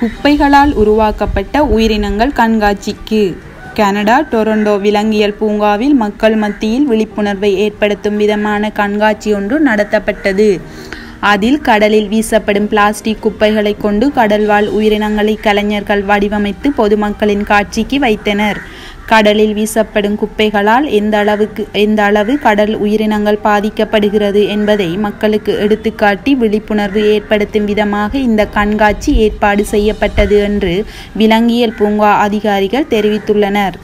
குப்பைகளால் உருவாக்கப்பட்ட உயிரினங்கள் கண்காட்சிக்கு. கனடா டொரண்டோ விலங்கியல் பூங்காவில் மக்கள் மத்தியில் விழிப்புணர்வை ஏற்படுத்தும் விதமான கண்காட்சி ஒன்று நடத்தப்பட்டது. அதில் கடலில் வீசப்படும் பிளாஸ்டிக் குப்பைகளை கொண்டு கடல்வாழ் உயிரினங்களை கலைஞர்கள் வடிவமைத்து பொதுமக்களின் காட்சிக்கு வைத்தனர். கடலில் வீசப்படும் குப்பைகளால் எந்த அளவுக்கு எந்த அளவு கடல் உயிரினங்கள் பாதிக்கப்படுகிறது என்பதை மக்களுக்கு எடுத்துக்காட்டி விழிப்புணர்வு ஏற்படுத்தும் விதமாக இந்த கண்காட்சி ஏற்பாடு செய்யப்பட்டது என்று விலங்கியல் பூங்கா அதிகாரிகள் தெரிவித்துள்ளனர்.